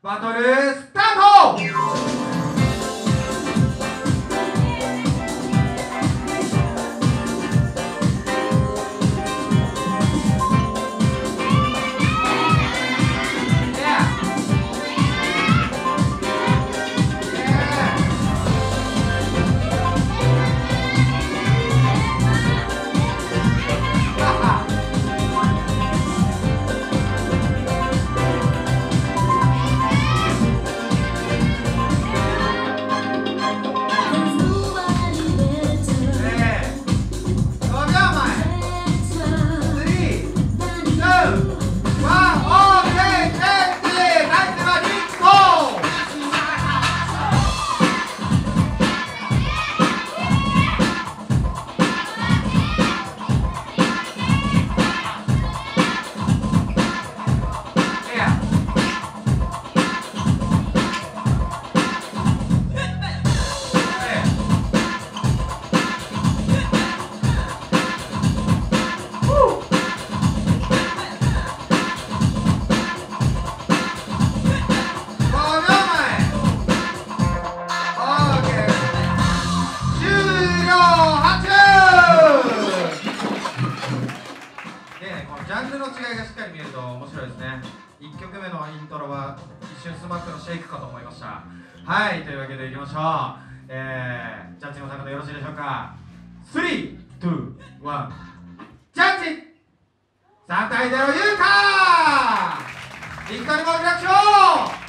バトルスタートがしっかり見えると面白いですね。1曲目のイントロは一瞬 SMAP の SHAKE かと思いました。はいというわけでいきましょう。えー、ジャッジの方でよろしいでしょうか。321ジャッジ3対0優香一回もリアクション